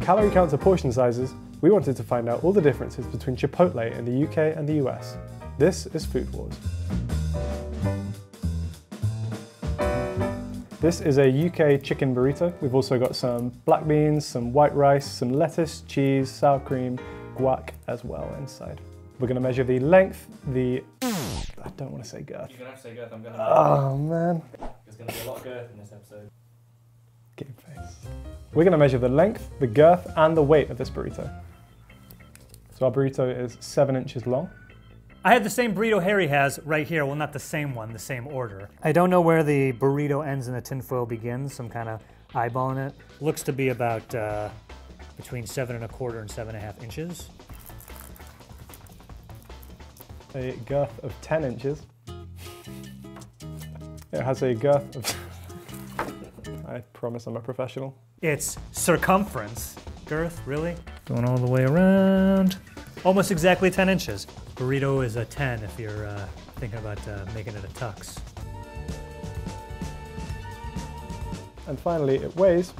calorie count to portion sizes, we wanted to find out all the differences between Chipotle in the UK and the US. This is Food Wars. This is a UK chicken burrito. We've also got some black beans, some white rice, some lettuce, cheese, sour cream, guac as well inside. We're gonna measure the length, the, I don't wanna say girth. You're gonna have to say girth. I'm gonna. Oh man. There's gonna be a lot of girth in this episode. Game face. We're gonna measure the length, the girth, and the weight of this burrito. So our burrito is seven inches long. I had the same burrito Harry has right here. Well, not the same one, the same order. I don't know where the burrito ends and the tinfoil begins. Some kind of eyeballing it. Looks to be about uh, between seven and a quarter and seven and a half inches. A girth of 10 inches. It has a girth of. I promise I'm a professional. Its circumference, girth, really? Going all the way around. Almost exactly 10 inches. Burrito is a 10 if you're uh, thinking about uh, making it a tux. And finally, it weighs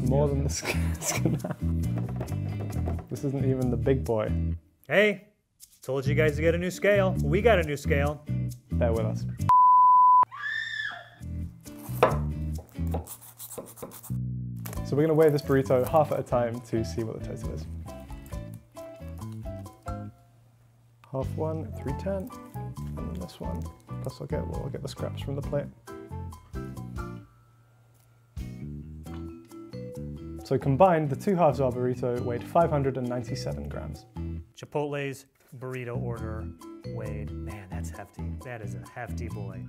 more than the schematic. This isn't even the big boy. Hey, told you guys to get a new scale. We got a new scale. Bear with us. So we're gonna weigh this burrito half at a time to see what the total is. Half one, 310, and then this one. Plus I'll get, well, I'll get the scraps from the plate. So combined, the two halves of our burrito weighed 597 grams. Chipotle's burrito order weighed. Man, that's hefty. That is a hefty boy.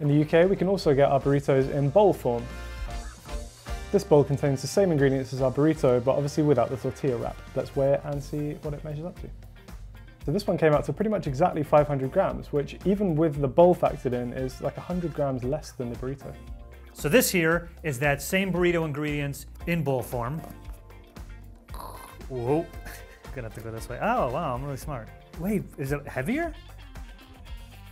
In the UK, we can also get our burritos in bowl form. This bowl contains the same ingredients as our burrito, but obviously without the tortilla wrap. Let's weigh it and see what it measures up to. So this one came out to pretty much exactly 500 grams, which even with the bowl factored in is like 100 grams less than the burrito. So this here is that same burrito ingredients in bowl form. Whoa, gonna have to go this way. Oh wow, I'm really smart. Wait, is it heavier?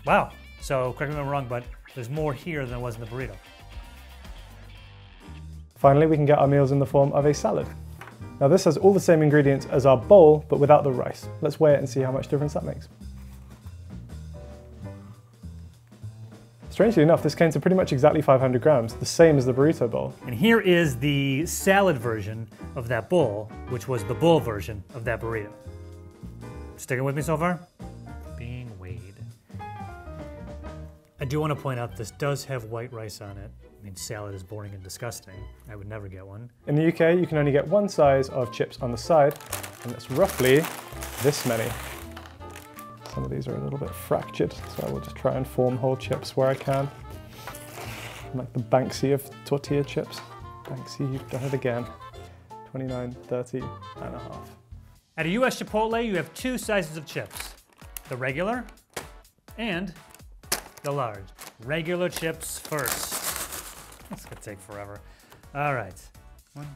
Wow. So correct me if I'm wrong, but there's more here than there was in the burrito. Finally, we can get our meals in the form of a salad. Now this has all the same ingredients as our bowl, but without the rice. Let's weigh it and see how much difference that makes. Strangely enough, this came to pretty much exactly 500 grams, the same as the burrito bowl. And here is the salad version of that bowl, which was the bowl version of that burrito. Sticking with me so far? I do want to point out this does have white rice on it. I mean, salad is boring and disgusting. I would never get one. In the UK, you can only get one size of chips on the side, and it's roughly this many. Some of these are a little bit fractured, so I will just try and form whole chips where I can. I'm like the Banksy of tortilla chips. Banksy, you've done it again. 29, 30 and a half. At a US Chipotle, you have two sizes of chips the regular and the large. Regular chips first. That's gonna take forever. All right. One.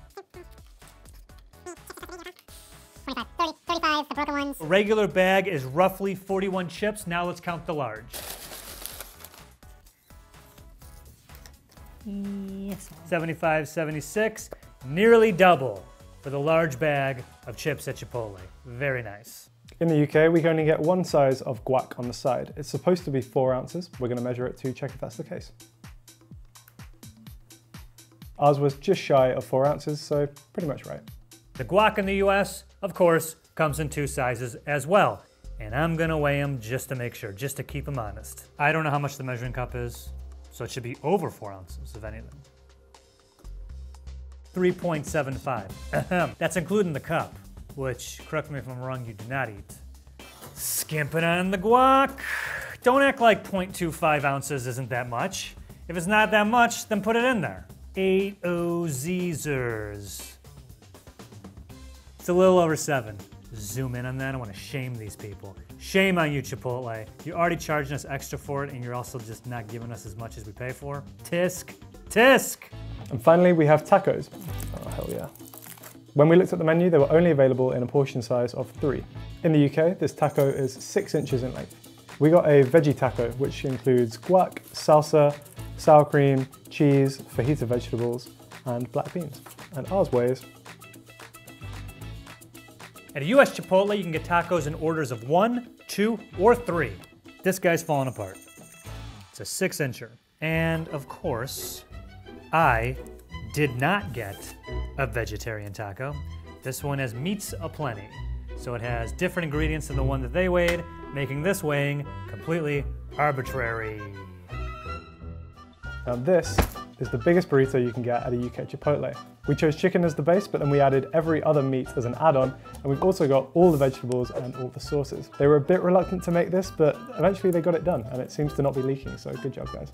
25, 30, 35, the broken ones. A regular bag is roughly 41 chips. Now let's count the large. Yes. 75, 76, nearly double for the large bag of chips at Chipotle. Very nice. In the UK, we can only get one size of guac on the side. It's supposed to be four ounces. We're gonna measure it to check if that's the case. Ours was just shy of four ounces, so pretty much right. The guac in the US, of course, comes in two sizes as well. And I'm gonna weigh them just to make sure, just to keep them honest. I don't know how much the measuring cup is, so it should be over four ounces, if anything. 3.75. That's including the cup, which, correct me if I'm wrong, you do not eat. Skimping on the guac. Don't act like 0.25 ounces isn't that much. If it's not that much, then put it in there. 8 Ozers. It's a little over seven. Zoom in on that. I want to shame these people. Shame on you, Chipotle. You're already charging us extra for it, and you're also just not giving us as much as we pay for. Tisk, tisk. And finally, we have tacos. Oh, hell yeah. When we looked at the menu, they were only available in a portion size of three. In the UK, this taco is six inches in length. We got a veggie taco, which includes guac, salsa, sour cream, cheese, fajita vegetables, and black beans. And ours weighs At a US Chipotle, you can get tacos in orders of one, two, or three. This guy's falling apart. It's a six incher. And of course, I did not get a vegetarian taco. This one has meats aplenty. So it has different ingredients than the one that they weighed, making this weighing completely arbitrary. Now this is the biggest burrito you can get at a UK Chipotle. We chose chicken as the base, but then we added every other meat as an add-on, and we've also got all the vegetables and all the sauces. They were a bit reluctant to make this, but eventually they got it done, and it seems to not be leaking, so good job guys.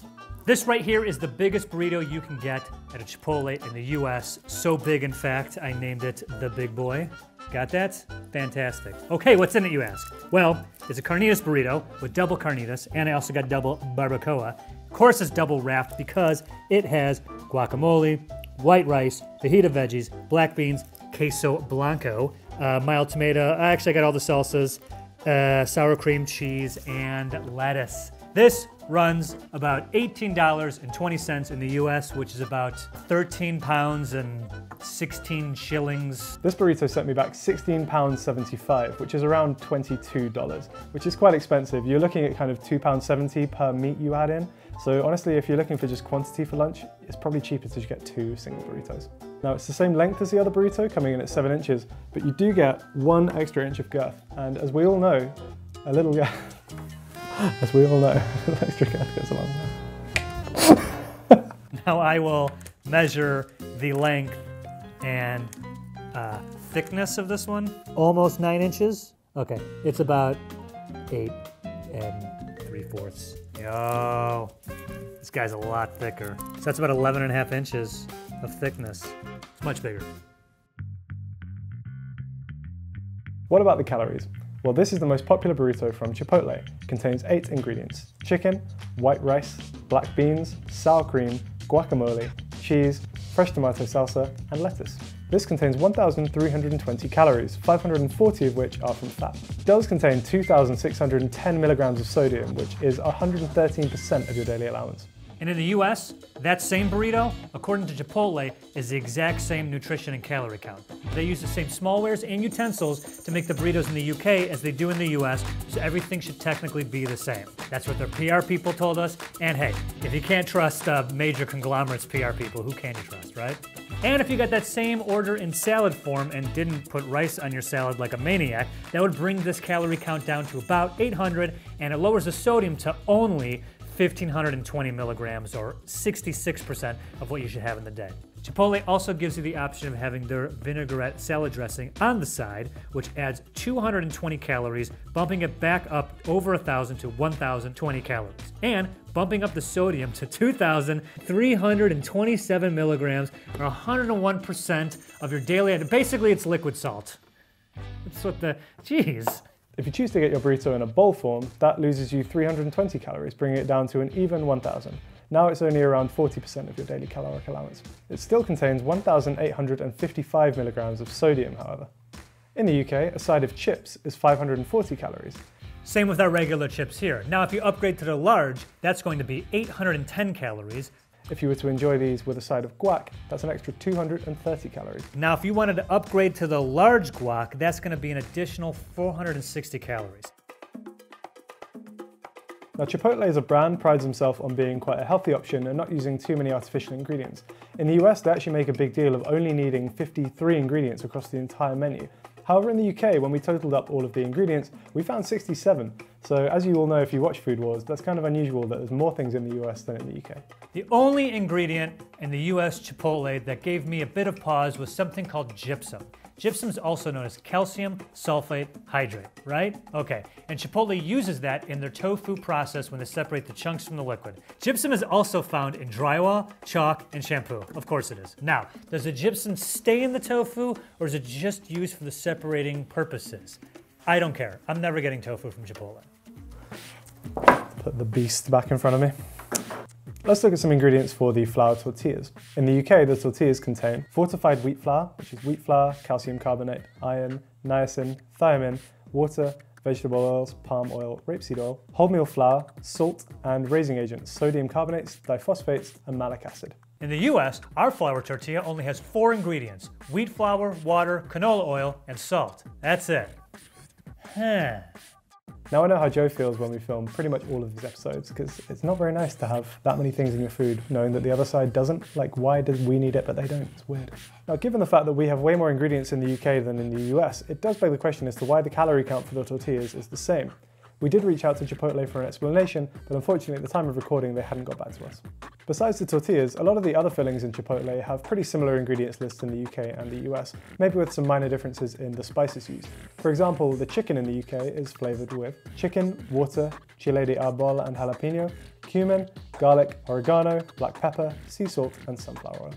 This right here is the biggest burrito you can get at a Chipotle in the US. So big, in fact, I named it the Big Boy. Got that? Fantastic. Okay, what's in it, you ask? Well, it's a carnitas burrito with double carnitas, and I also got double barbacoa. Course, it's double wrapped because it has guacamole, white rice, fajita veggies, black beans, queso blanco, uh, mild tomato. Actually, I actually got all the salsas, uh, sour cream cheese, and lettuce. This runs about $18.20 in the US, which is about 13 pounds and 16 shillings. This burrito sent me back £16.75, which is around $22, which is quite expensive. You're looking at kind of £2.70 per meat you add in. So honestly, if you're looking for just quantity for lunch, it's probably cheaper to just get two single burritos. Now it's the same length as the other burrito, coming in at seven inches, but you do get one extra inch of girth. And as we all know, a little girth, as we all know, an extra girth goes a long way. Now I will measure the length and uh, thickness of this one. Almost nine inches. Okay, it's about eight and three fourths. Yo, this guy's a lot thicker. So that's about 11 and a half inches of thickness. It's much bigger. What about the calories? Well, this is the most popular burrito from Chipotle. It contains eight ingredients chicken, white rice, black beans, sour cream, guacamole, cheese, fresh tomato salsa, and lettuce. This contains 1,320 calories, 540 of which are from fat. Does contain 2,610 milligrams of sodium, which is 113% of your daily allowance. And in the US, that same burrito, according to Chipotle, is the exact same nutrition and calorie count. They use the same smallwares and utensils to make the burritos in the UK as they do in the US, so everything should technically be the same. That's what their PR people told us. And hey, if you can't trust uh, major conglomerates PR people, who can you trust, right? And if you got that same order in salad form and didn't put rice on your salad like a maniac, that would bring this calorie count down to about 800 and it lowers the sodium to only 1,520 milligrams, or 66% of what you should have in the day. Chipotle also gives you the option of having their vinaigrette salad dressing on the side, which adds 220 calories, bumping it back up over 1,000 to 1,020 calories, and bumping up the sodium to 2,327 milligrams, or 101% of your daily. Basically, it's liquid salt. That's what the. Jeez. If you choose to get your burrito in a bowl form, that loses you 320 calories, bringing it down to an even 1,000. Now it's only around 40% of your daily caloric allowance. It still contains 1,855 milligrams of sodium, however. In the UK, a side of chips is 540 calories. Same with our regular chips here. Now, if you upgrade to the large, that's going to be 810 calories. If you were to enjoy these with a side of guac, that's an extra 230 calories. Now, if you wanted to upgrade to the large guac, that's going to be an additional 460 calories. Now, Chipotle as a brand prides himself on being quite a healthy option and not using too many artificial ingredients. In the US, they actually make a big deal of only needing 53 ingredients across the entire menu. However, in the UK, when we totaled up all of the ingredients, we found 67. So as you all know if you watch Food Wars, that's kind of unusual that there's more things in the US than in the UK. The only ingredient in the US Chipotle that gave me a bit of pause was something called gypsum. Gypsum is also known as calcium sulfate hydrate, right? Okay, and Chipotle uses that in their tofu process when they separate the chunks from the liquid. Gypsum is also found in drywall, chalk, and shampoo. Of course it is. Now, does the gypsum stay in the tofu or is it just used for the separating purposes? I don't care. I'm never getting tofu from Chipotle. Put the beast back in front of me. Let's look at some ingredients for the flour tortillas. In the UK, the tortillas contain fortified wheat flour, which is wheat flour, calcium carbonate, iron, niacin, thiamine, water, vegetable oils, palm oil, rapeseed oil, wholemeal flour, salt, and raising agents, sodium carbonates, diphosphates, and malic acid. In the US, our flour tortilla only has four ingredients wheat flour, water, canola oil, and salt. That's it. Huh. Now I know how Joe feels when we film pretty much all of these episodes because it's not very nice to have that many things in your food knowing that the other side doesn't. Like, why does we need it but they don't? It's weird. Now, given the fact that we have way more ingredients in the UK than in the US, it does beg the question as to why the calorie count for the tortillas is the same. We did reach out to Chipotle for an explanation, but unfortunately at the time of recording they hadn't got back to us. Besides the tortillas, a lot of the other fillings in Chipotle have pretty similar ingredients lists in the UK and the US, maybe with some minor differences in the spices used. For example, the chicken in the UK is flavoured with chicken, water, chile de arbol and jalapeno, cumin, garlic, oregano, black pepper, sea salt and sunflower oil.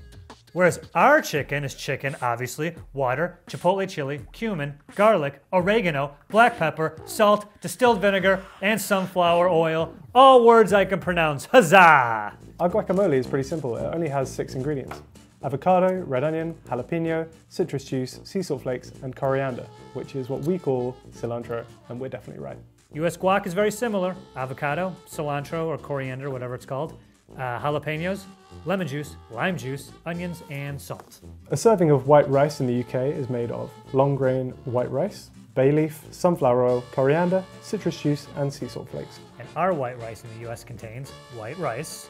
Whereas our chicken is chicken, obviously, water, chipotle chili, cumin, garlic, oregano, black pepper, salt, distilled vinegar, and sunflower oil. All words I can pronounce. Huzzah! Our guacamole is pretty simple, it only has six ingredients. Avocado, red onion, jalapeno, citrus juice, sea salt flakes, and coriander, which is what we call cilantro, and we're definitely right. US guac is very similar avocado, cilantro, or coriander, whatever it's called, uh, jalapenos, lemon juice, lime juice, onions, and salt. A serving of white rice in the UK is made of long grain white rice, bay leaf, sunflower oil, coriander, citrus juice, and sea salt flakes. And our white rice in the US contains white rice,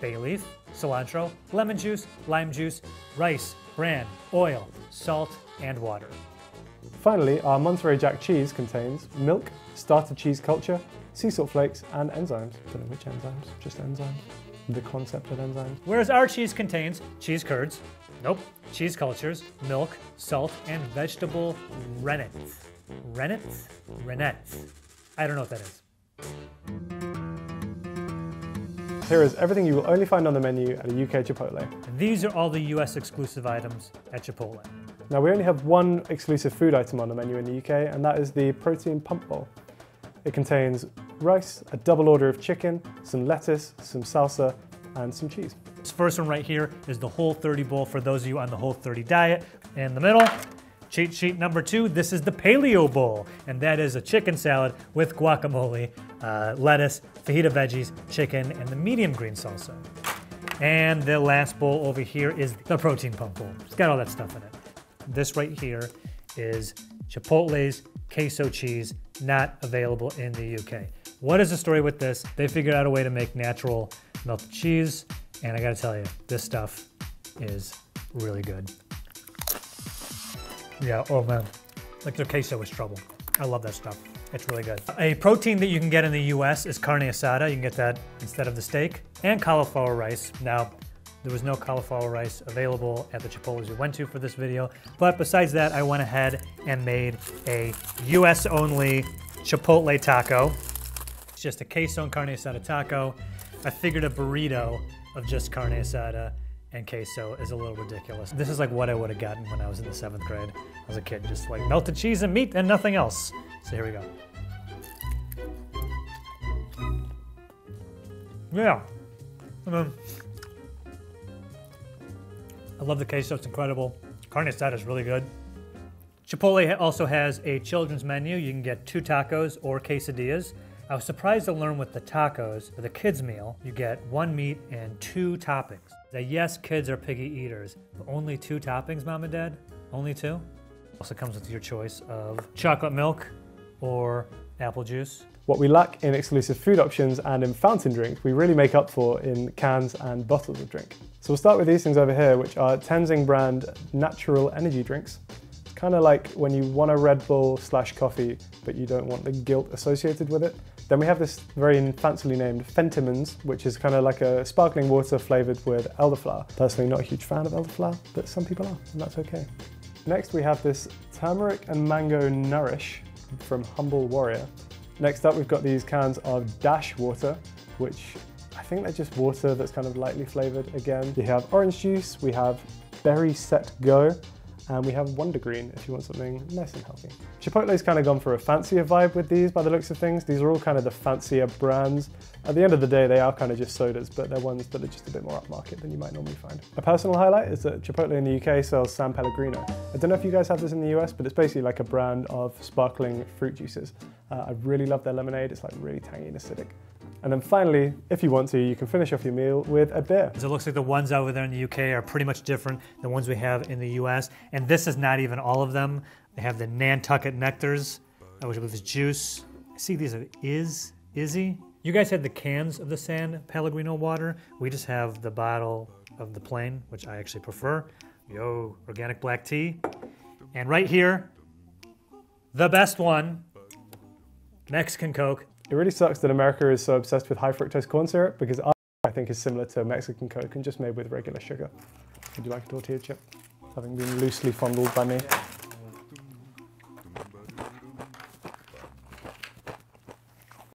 bay leaf, cilantro, lemon juice, lime juice, rice, bran, oil, salt, and water. Finally, our Monterey Jack cheese contains milk, starter cheese culture, sea salt flakes, and enzymes. Don't know which enzymes, just enzymes. The concept of enzymes. Whereas our cheese contains cheese curds, nope, cheese cultures, milk, salt, and vegetable rennet. Rennet? Rennet. I don't know what that is. Here is everything you will only find on the menu at a UK Chipotle. And these are all the US exclusive items at Chipotle. Now we only have one exclusive food item on the menu in the UK, and that is the protein pump bowl. It contains rice, a double order of chicken, some lettuce, some salsa, and some cheese. This first one right here is the Whole 30 bowl for those of you on the Whole 30 diet. In the middle, cheat sheet number two, this is the Paleo Bowl, and that is a chicken salad with guacamole, uh, lettuce, fajita veggies, chicken, and the medium green salsa. And the last bowl over here is the protein pump bowl. It's got all that stuff in it. This right here is Chipotle's queso cheese, not available in the UK. What is the story with this? They figured out a way to make natural melted cheese, and I gotta tell you, this stuff is really good. Yeah, oh man. Like their queso is trouble. I love that stuff. It's really good. A protein that you can get in the US is carne asada. You can get that instead of the steak. And cauliflower rice. Now, there was no cauliflower rice available at the Chipotle's we went to for this video. But besides that, I went ahead and made a US only Chipotle taco. Just a queso and carne asada taco. I figured a burrito of just carne asada and queso is a little ridiculous. This is like what I would have gotten when I was in the seventh grade as a kid, just like melted cheese and meat and nothing else. So here we go. Yeah. And I love the queso, it's incredible. Carne asada is really good. Chipotle also has a children's menu. You can get two tacos or quesadillas. I was surprised to learn with the tacos, for the kids' meal, you get one meat and two toppings. That yes, kids are piggy eaters, but only two toppings, mom and dad? Only two? Also comes with your choice of chocolate milk or apple juice. What we lack in exclusive food options and in fountain drink, we really make up for in cans and bottles of drink. So we'll start with these things over here, which are Tenzing brand natural energy drinks. It's kind of like when you want a Red Bull slash coffee, but you don't want the guilt associated with it. Then we have this very fancily named Fentimans, which is kind of like a sparkling water flavored with elderflower. Personally, not a huge fan of elderflower, but some people are, and that's okay. Next, we have this turmeric and mango nourish from Humble Warrior. Next up, we've got these cans of Dash water, which I think they're just water that's kind of lightly flavored again. We have orange juice, we have Berry Set Go, And we have Wonder Green if you want something nice and healthy. Chipotle's kind of gone for a fancier vibe with these by the looks of things. These are all kind of the fancier brands. At the end of the day, they are kind of just sodas, but they're ones that are just a bit more upmarket than you might normally find. A personal highlight is that Chipotle in the UK sells San Pellegrino. I don't know if you guys have this in the US, but it's basically like a brand of sparkling fruit juices. Uh, I really love their lemonade. It's like really tangy and acidic. And then finally, if you want to, you can finish off your meal with a beer. So it looks like the ones over there in the UK are pretty much different than ones we have in the US. And this is not even all of them. They have the Nantucket Nectars, uh, which I believe is juice. See these are Is, Izze. You guys had the cans of the San Pellegrino water. We just have the bottle of the plain, which I actually prefer. Yo, organic black tea. And right here, the best one, Mexican Coke. It really sucks that America is so obsessed with high fructose corn syrup because I think is similar to Mexican Coke and just made with regular sugar. Would you like a tortilla chip? Having been loosely fondled by me.